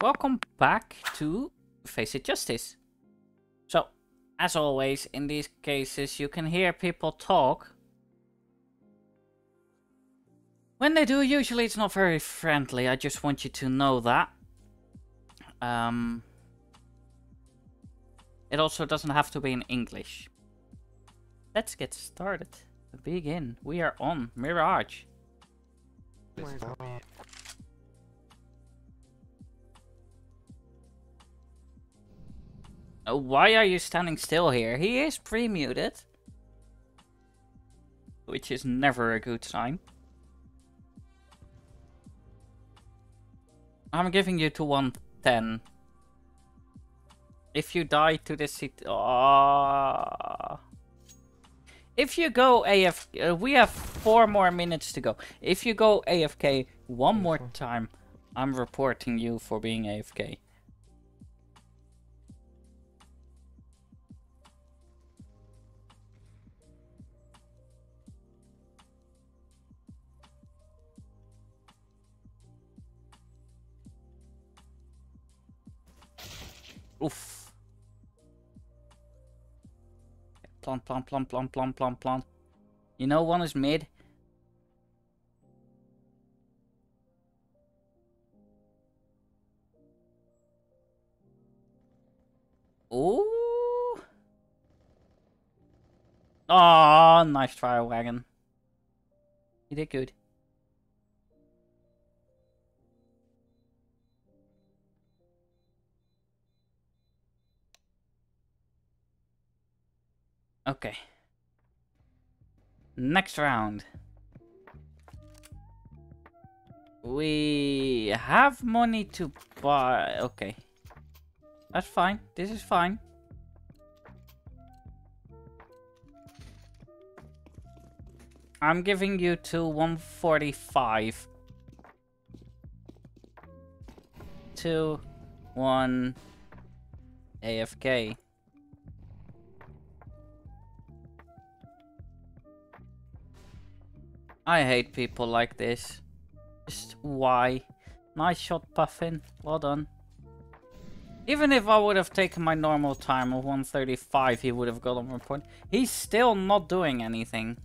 welcome back to FACEIT Justice. So, as always, in these cases, you can hear people talk. When they do, usually it's not very friendly. I just want you to know that. Um, it also doesn't have to be in English. Let's get started. Begin. We are on Mirage. Oh, why are you standing still here? He is pre-muted. Which is never a good sign. I'm giving you to 110. If you die to the city... Oh. If you go AFK... Uh, we have four more minutes to go. If you go AFK one more time, I'm reporting you for being AFK. Oof. Plant, plant, plant, plant, plant, plant, plant. You know one is mid. Ooh. Oh, nice fire wagon. You did good. Okay. Next round. We have money to buy. Okay. That's fine. This is fine. I'm giving you to 145. Two, one, AFK. I hate people like this. Just why? Nice shot, Puffin. Well done. Even if I would have taken my normal time of 135, he would have got one point. He's still not doing anything.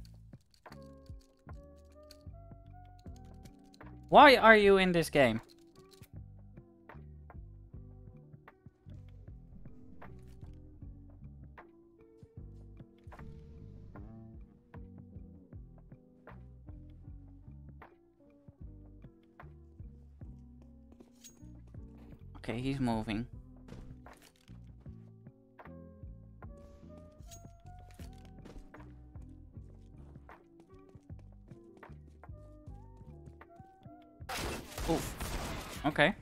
Why are you in this game? Okay, he's moving. Oof. Okay.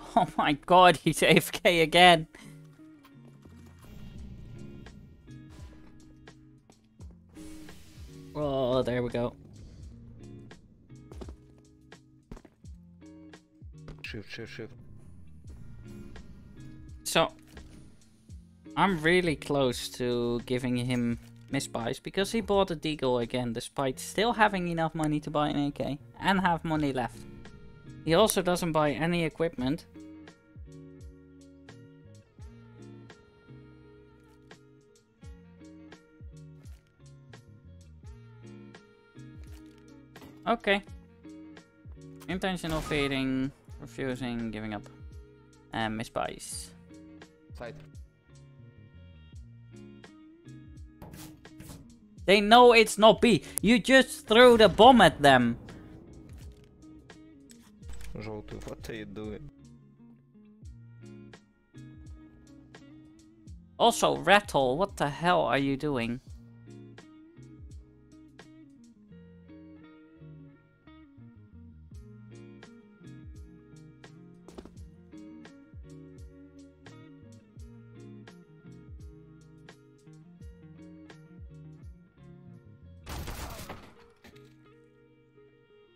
Oh my god, he's AFK again. Oh, there we go. Shift, shift, shift. So, I'm really close to giving him misbuys because he bought a Deagle again despite still having enough money to buy an AK and have money left. He also doesn't buy any equipment. Okay. Intentional fading, refusing, giving up. And misbuys. Side. They know it's not B. You just threw the bomb at them. What are you doing? Also, Rattle, what the hell are you doing?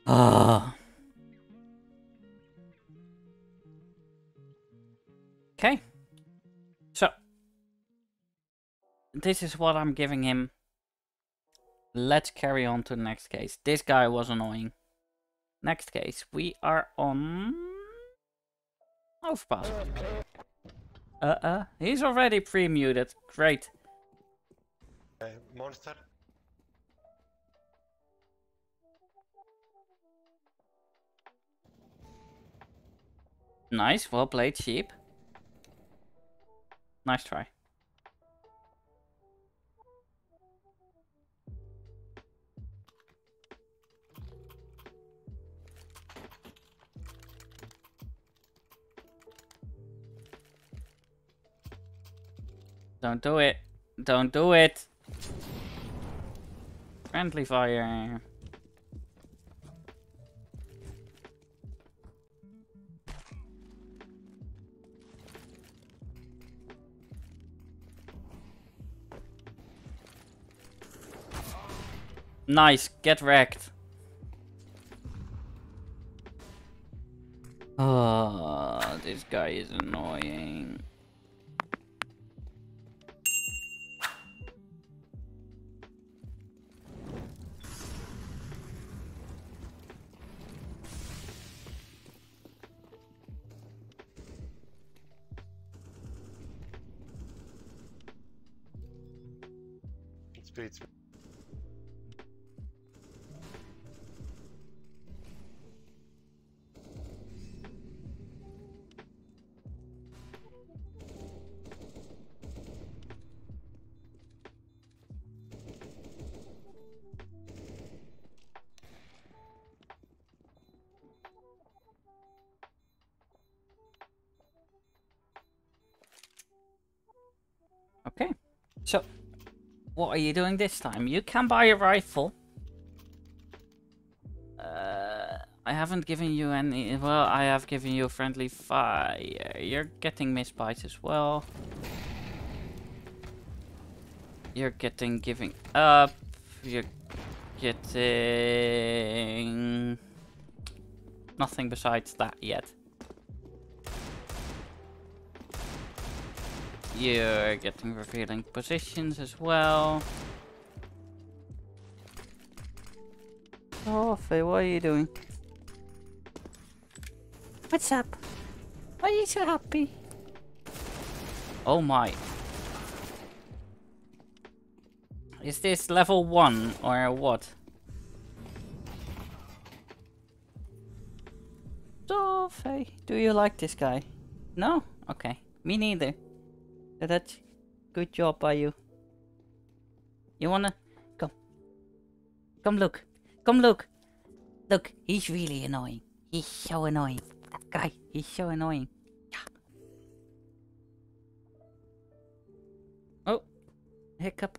Ah. This is what I'm giving him. Let's carry on to the next case. This guy was annoying. Next case. We are on... Overpass. Uh-uh. He's already pre-muted. Great. Uh, monster. Nice. Well played, sheep. Nice try. Don't do it. Don't do it. Friendly fire. Nice, get wrecked. Oh, this guy is annoying. Okay. So, what are you doing this time? You can buy a rifle. Uh, I haven't given you any. Well, I have given you a friendly fire. You're getting misbuys as well. You're getting giving up. You're getting nothing besides that yet. You're getting revealing positions as well. Oh, Faye, what are you doing? What's up? Why are you so happy? Oh my. Is this level 1 or what? So, Faye, do you like this guy? No? Okay. Me neither. That's good job by you. You wanna come? Come look. Come look. Look, he's really annoying. He's so annoying. That guy, he's so annoying. Yeah. Oh, hiccup.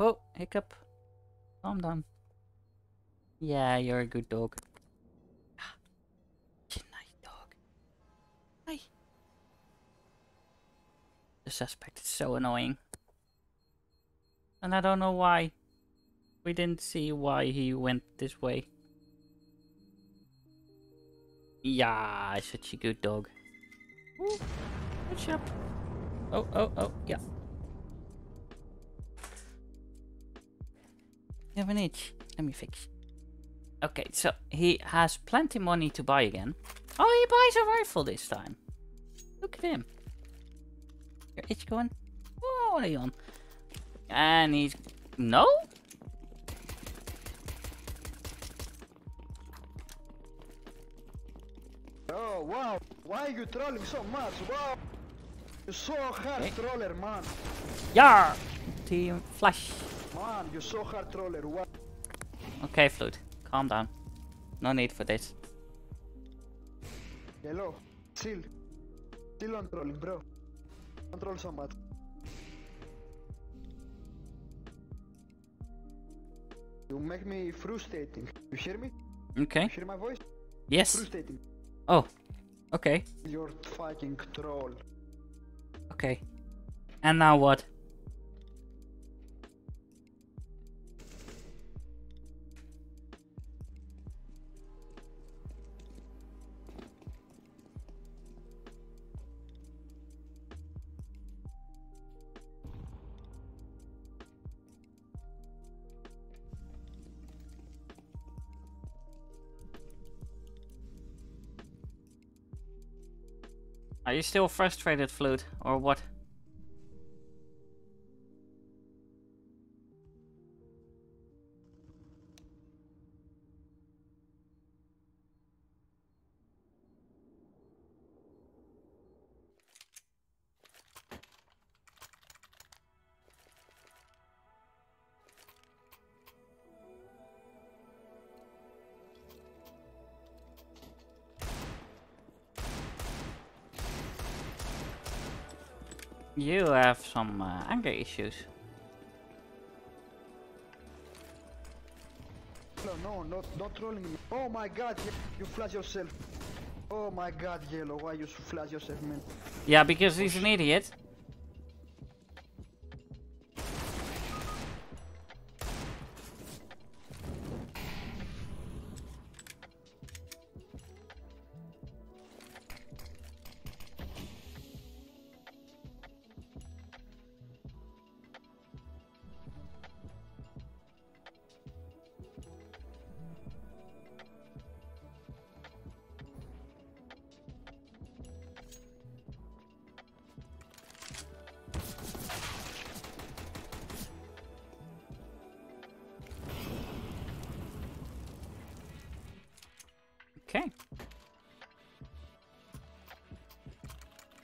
Oh, hiccup. Calm down. Yeah, you're a good dog. Such a nice dog. Hi. The suspect is so annoying. And I don't know why. We didn't see why he went this way. Yeah, such a good dog. What's up? Oh, oh, oh, yeah. You have an itch. Let me fix. Okay, so he has plenty money to buy again. Oh, he buys a rifle this time. Look at him. Your itch going? Oh, what are you on? And he's... No? Oh wow, why are you trolling so much? Wow, you're so hard Okay. troller, man. Yeah! Team Flash. Man, you're so hard troller. What? Okay, Flute. Calm down. No need for this. Hello, chill. Chill on trolling, bro. Don't so much. You make me frustrating. You hear me? Okay. You hear my voice? Yes. Frustrating. Oh. Okay. You're fucking troll. Okay. And now what? Are you still frustrated, Flute, or what? You have some uh, anger issues. No, no, not, not trolling me. Oh my god, you flash yourself. Oh my god, Yellow, why you flash yourself, man? Yeah, because he's an idiot.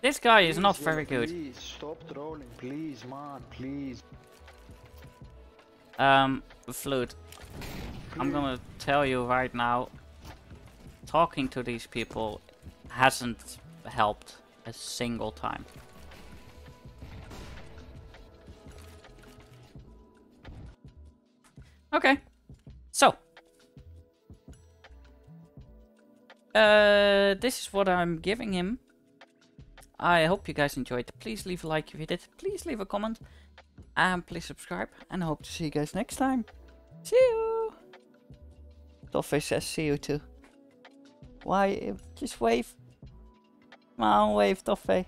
This guy is not very good. Please, stop trolling, please, man, please. Um, Flute, I'm gonna tell you right now, talking to these people hasn't helped a single time. Okay, so uh, this is what I'm giving him. I hope you guys enjoyed. Please leave a like if you did. Please leave a comment. And please subscribe. And I hope to see you guys next time. See you. Toffee says see you too. Why? Just wave. Come on, wave, Toffee.